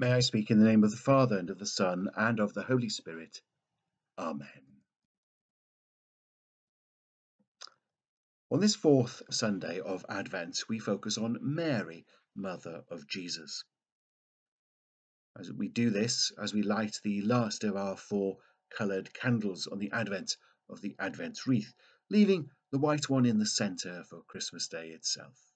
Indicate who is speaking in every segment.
Speaker 1: May I speak in the name of the Father, and of the Son, and of the Holy Spirit. Amen. On this fourth Sunday of Advent, we focus on Mary, Mother of Jesus. As we do this, as we light the last of our four coloured candles on the Advent of the Advent wreath, leaving the white one in the centre for Christmas Day itself.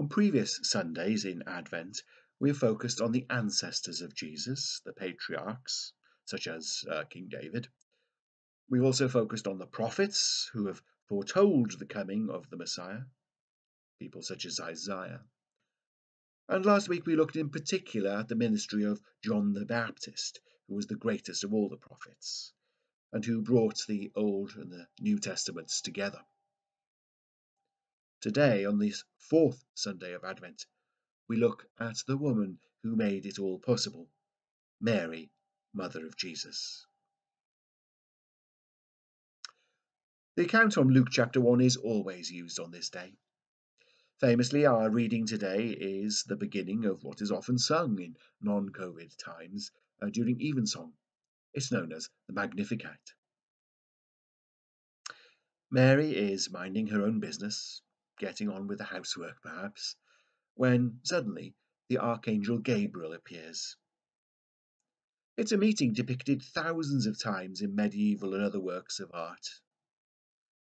Speaker 1: On previous Sundays in Advent, we have focused on the ancestors of Jesus, the patriarchs, such as uh, King David. We've also focused on the prophets who have foretold the coming of the Messiah, people such as Isaiah. And last week we looked in particular at the ministry of John the Baptist, who was the greatest of all the prophets, and who brought the Old and the New Testaments together. Today, on this fourth Sunday of Advent, we look at the woman who made it all possible Mary, Mother of Jesus. The account from Luke chapter 1 is always used on this day. Famously, our reading today is the beginning of what is often sung in non COVID times uh, during evensong. It's known as the Magnificat. Mary is minding her own business, getting on with the housework perhaps, when suddenly the Archangel Gabriel appears. It's a meeting depicted thousands of times in medieval and other works of art.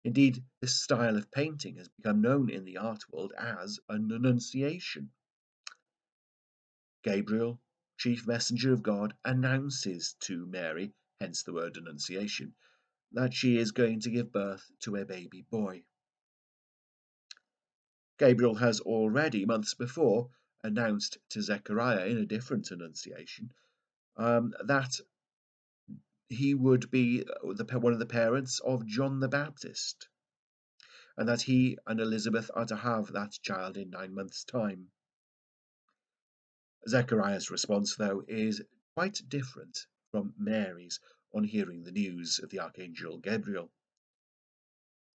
Speaker 1: Indeed, this style of painting has become known in the art world as an annunciation. Gabriel, chief messenger of God, announces to Mary, hence the word annunciation, that she is going to give birth to a baby boy. Gabriel has already, months before, announced to Zechariah in a different annunciation um, that he would be the, one of the parents of John the Baptist, and that he and Elizabeth are to have that child in nine months' time. Zechariah's response, though, is quite different from Mary's on hearing the news of the Archangel Gabriel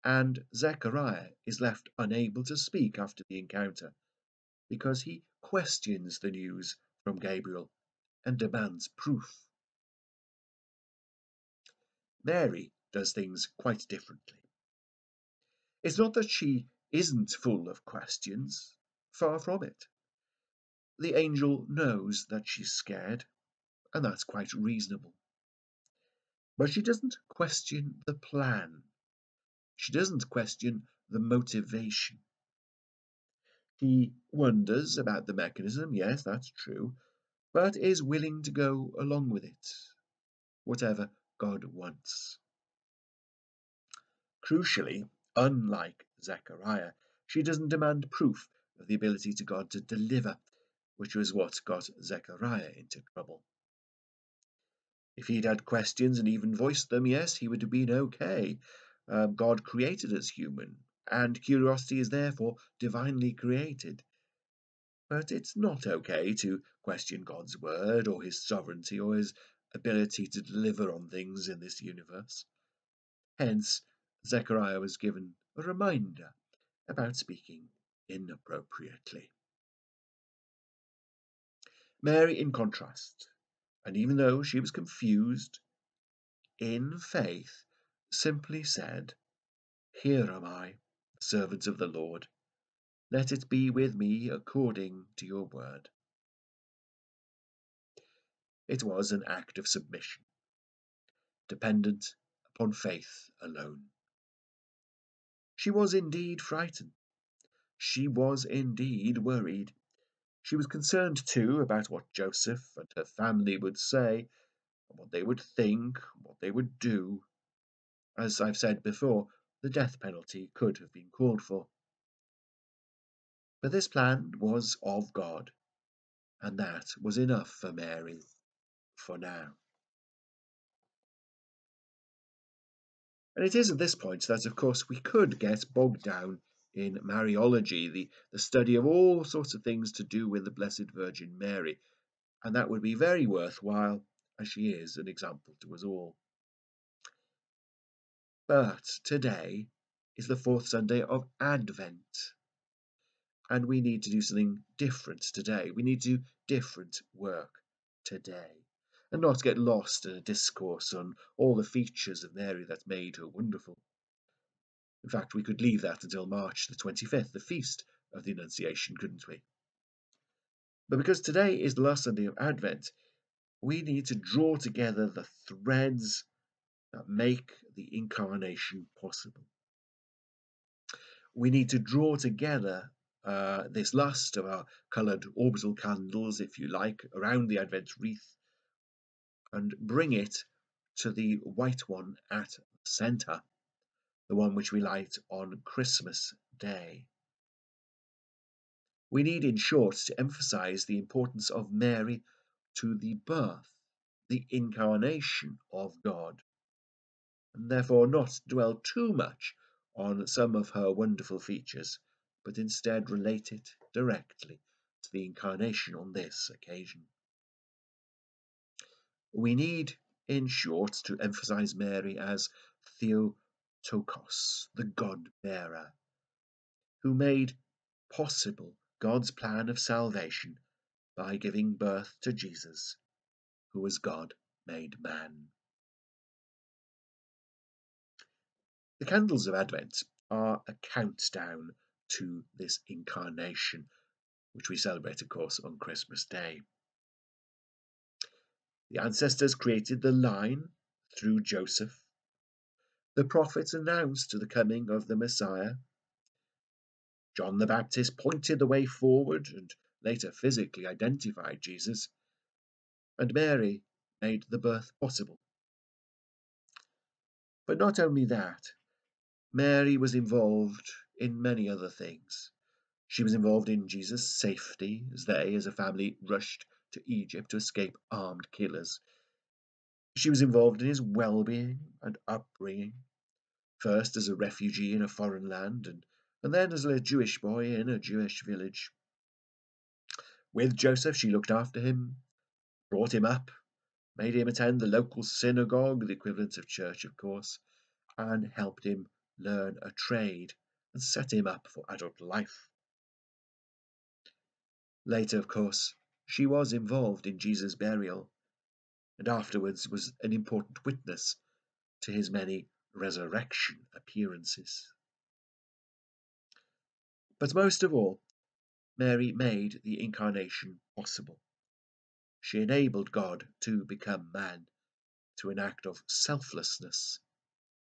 Speaker 1: and Zechariah is left unable to speak after the encounter because he questions the news from Gabriel and demands proof. Mary does things quite differently. It's not that she isn't full of questions, far from it. The angel knows that she's scared, and that's quite reasonable. But she doesn't question the plan she doesn't question the motivation. He wonders about the mechanism, yes, that's true, but is willing to go along with it, whatever God wants. Crucially, unlike Zechariah, she doesn't demand proof of the ability to God to deliver, which was what got Zechariah into trouble. If he'd had questions and even voiced them, yes, he would have been okay, um, God created us human, and curiosity is therefore divinely created. But it's not okay to question God's word or his sovereignty or his ability to deliver on things in this universe. Hence, Zechariah was given a reminder about speaking inappropriately. Mary, in contrast, and even though she was confused, in faith simply said, Here am I, servants of the Lord. Let it be with me according to your word. It was an act of submission, dependent upon faith alone. She was indeed frightened. She was indeed worried. She was concerned too about what Joseph and her family would say, and what they would think, what they would do. As I've said before, the death penalty could have been called for. But this plan was of God, and that was enough for Mary for now. And it is at this point that, of course, we could get bogged down in Mariology, the, the study of all sorts of things to do with the Blessed Virgin Mary, and that would be very worthwhile, as she is an example to us all. But today is the fourth Sunday of Advent. And we need to do something different today. We need to do different work today and not get lost in a discourse on all the features of Mary that made her wonderful. In fact, we could leave that until March the 25th, the feast of the Annunciation, couldn't we? But because today is the last Sunday of Advent, we need to draw together the threads that make the incarnation possible. We need to draw together uh, this lust of our coloured orbital candles, if you like, around the Advent wreath and bring it to the white one at the centre, the one which we light on Christmas Day. We need, in short, to emphasize the importance of Mary to the birth, the incarnation of God, and therefore not dwell too much on some of her wonderful features, but instead relate it directly to the incarnation on this occasion. We need, in short, to emphasize Mary as Theotokos, the God bearer, who made possible God's plan of salvation by giving birth to Jesus, who was God made man. The candles of Advent are a countdown to this incarnation, which we celebrate, of course, on Christmas Day. The ancestors created the line through Joseph. The prophets announced the coming of the Messiah. John the Baptist pointed the way forward and later physically identified Jesus. And Mary made the birth possible. But not only that, Mary was involved in many other things. She was involved in Jesus' safety as they, as a family, rushed to Egypt to escape armed killers. She was involved in his well-being and upbringing, first as a refugee in a foreign land and, and then as a Jewish boy in a Jewish village. With Joseph, she looked after him, brought him up, made him attend the local synagogue, the equivalent of church, of course, and helped him learn a trade and set him up for adult life. Later, of course, she was involved in Jesus' burial, and afterwards was an important witness to his many resurrection appearances. But most of all, Mary made the incarnation possible. She enabled God to become man through an act of selflessness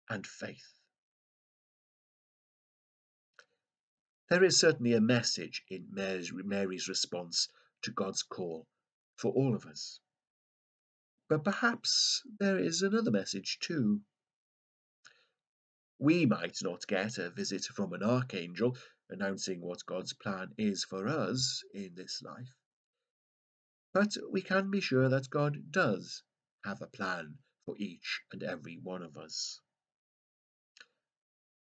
Speaker 1: and faith. There is certainly a message in Mary's, response to God's call for all of us. But perhaps there is another message too. We might not get a visit from an archangel announcing what God's plan is for us in this life. But we can be sure that God does have a plan for each and every one of us.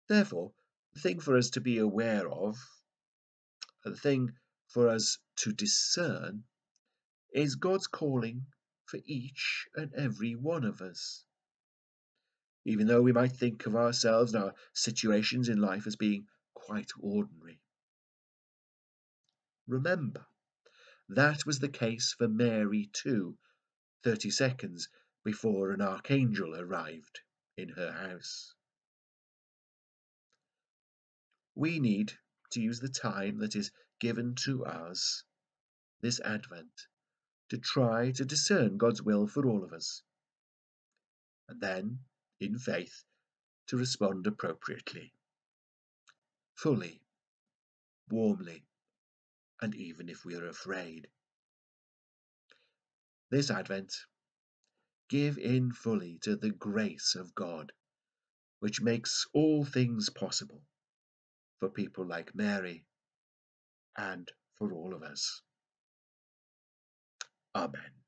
Speaker 1: Therefore, the thing for us to be aware of, uh, the thing for us to discern is God's calling for each and every one of us. Even though we might think of ourselves and our situations in life as being quite ordinary. Remember, that was the case for Mary too, 30 seconds before an archangel arrived in her house. We need to use the time that is given to us this Advent to try to discern God's will for all of us. And then, in faith, to respond appropriately, fully, warmly, and even if we are afraid. This Advent, give in fully to the grace of God, which makes all things possible for people like Mary and for all of us. Amen.